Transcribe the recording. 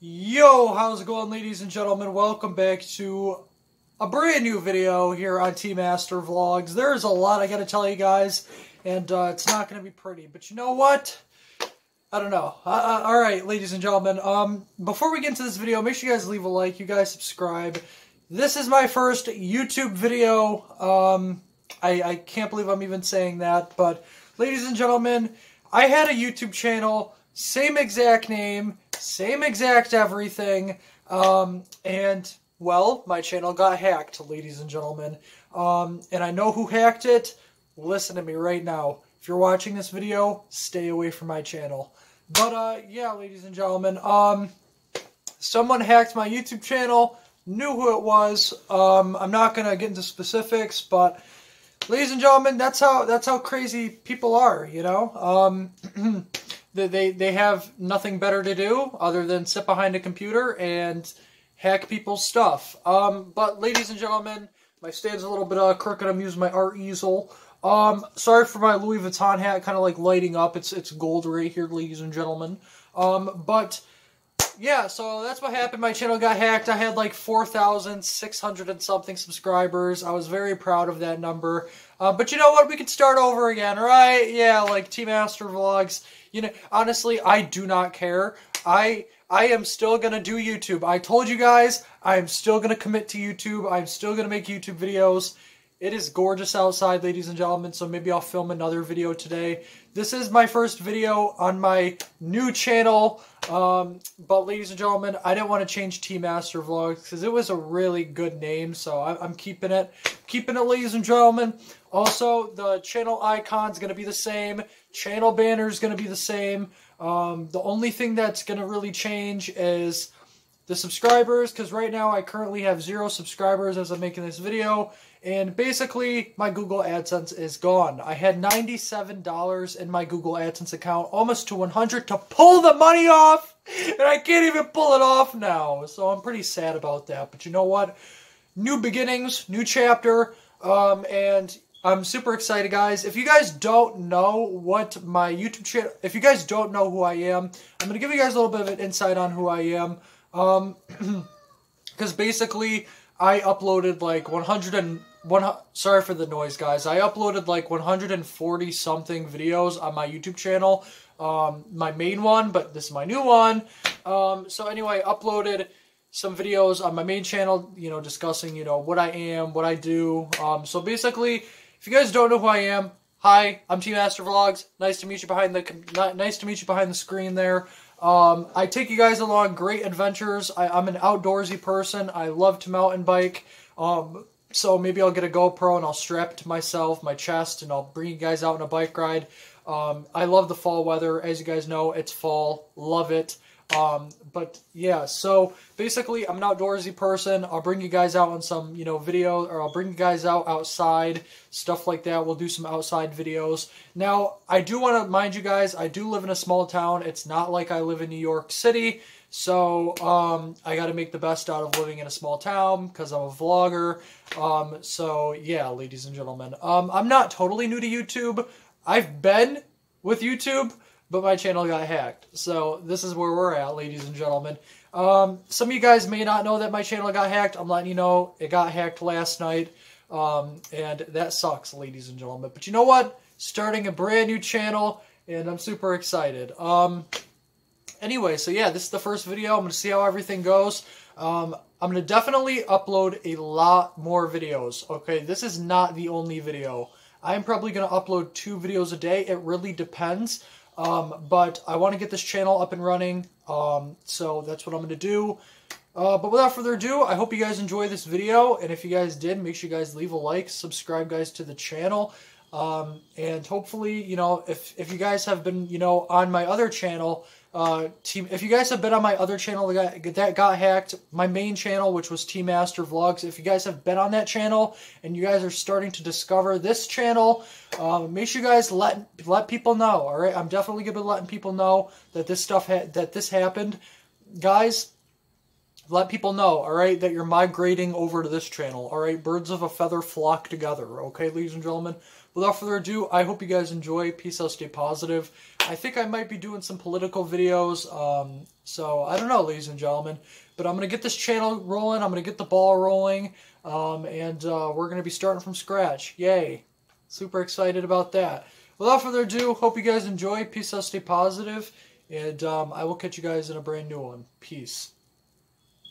Yo, how's it going, ladies and gentlemen? Welcome back to a brand new video here on T Master Vlogs. There's a lot I gotta tell you guys, and uh, it's not gonna be pretty. But you know what? I don't know. Uh, uh, all right, ladies and gentlemen. Um, before we get into this video, make sure you guys leave a like. You guys subscribe. This is my first YouTube video. Um, I, I can't believe I'm even saying that, but ladies and gentlemen, I had a YouTube channel, same exact name, same exact everything, um, and well, my channel got hacked, ladies and gentlemen. Um, and I know who hacked it. Listen to me right now. If you're watching this video, stay away from my channel. But uh, yeah, ladies and gentlemen, um, someone hacked my YouTube channel. Knew who it was. Um, I'm not gonna get into specifics, but ladies and gentlemen, that's how that's how crazy people are. You know, um, they they have nothing better to do other than sit behind a computer and hack people's stuff. Um, but ladies and gentlemen, my stand's a little bit uh, crooked. I'm using my art easel. Um, sorry for my Louis Vuitton hat, kind of like lighting up. It's it's gold right here, ladies and gentlemen. Um, but yeah, so that's what happened. My channel got hacked. I had like 4,600 and something subscribers. I was very proud of that number. Uh, but you know what? We could start over again, right? Yeah, like T Master Vlogs. You know, honestly, I do not care. I I am still gonna do YouTube. I told you guys I am still gonna commit to YouTube. I'm still gonna make YouTube videos. It is gorgeous outside, ladies and gentlemen, so maybe I'll film another video today. This is my first video on my new channel, um, but ladies and gentlemen, I didn't want to change T-Master Vlogs because it was a really good name, so I, am keeping it. Keeping it, ladies and gentlemen. Also, the channel icon is going to be the same. Channel banner is going to be the same. Um, the only thing that's going to really change is the subscribers, because right now I currently have zero subscribers as I'm making this video, and basically my Google AdSense is gone. I had $97 in my Google AdSense account, almost to 100 to pull the money off, and I can't even pull it off now, so I'm pretty sad about that. But you know what? New beginnings, new chapter, um, and I'm super excited, guys. If you guys don't know what my YouTube channel, if you guys don't know who I am, I'm going to give you guys a little bit of an insight on who I am. Um, because basically I uploaded like 100 and one. Sorry for the noise, guys. I uploaded like 140 something videos on my YouTube channel. Um, my main one, but this is my new one. Um, so anyway, uploaded some videos on my main channel, you know, discussing, you know, what I am, what I do. Um, so basically, if you guys don't know who I am, hi, I'm T Master Vlogs. Nice to meet you behind the nice to meet you behind the screen there. Um, I take you guys along great adventures. I, am an outdoorsy person. I love to mountain bike. Um, so maybe I'll get a GoPro and I'll strap it to myself, my chest, and I'll bring you guys out on a bike ride. Um, I love the fall weather. As you guys know, it's fall. Love it. Um, but yeah, so basically, I'm an outdoorsy person. I'll bring you guys out on some, you know, video, or I'll bring you guys out outside, stuff like that. We'll do some outside videos. Now, I do want to mind you guys, I do live in a small town. It's not like I live in New York City. So, um, I got to make the best out of living in a small town because I'm a vlogger. Um, so yeah, ladies and gentlemen, um, I'm not totally new to YouTube. I've been with YouTube but my channel got hacked. So this is where we're at, ladies and gentlemen. Um, some of you guys may not know that my channel got hacked. I'm letting you know it got hacked last night. Um, and that sucks, ladies and gentlemen. But you know what? Starting a brand new channel, and I'm super excited. Um, anyway, so yeah, this is the first video. I'm going to see how everything goes. Um, I'm going to definitely upload a lot more videos. Okay, this is not the only video. I'm probably going to upload two videos a day. It really depends. Um, but I want to get this channel up and running, um, so that's what I'm going to do. Uh, but without further ado, I hope you guys enjoy this video, and if you guys did, make sure you guys leave a like, subscribe guys to the channel, um, and hopefully, you know, if, if you guys have been, you know, on my other channel, uh, team, if you guys have been on my other channel that got, that got hacked, my main channel, which was T Master Vlogs, if you guys have been on that channel and you guys are starting to discover this channel, um, make sure you guys let let people know. All right, I'm definitely gonna be letting people know that this stuff that this happened, guys. Let people know, all right, that you're migrating over to this channel. All right, birds of a feather flock together. Okay, ladies and gentlemen. Without further ado, I hope you guys enjoy. Peace out, stay positive. I think I might be doing some political videos. Um, so I don't know, ladies and gentlemen. But I'm going to get this channel rolling. I'm going to get the ball rolling. Um, and uh, we're going to be starting from scratch. Yay. Super excited about that. Without further ado, hope you guys enjoy. Peace out, stay positive, And um, I will catch you guys in a brand new one. Peace.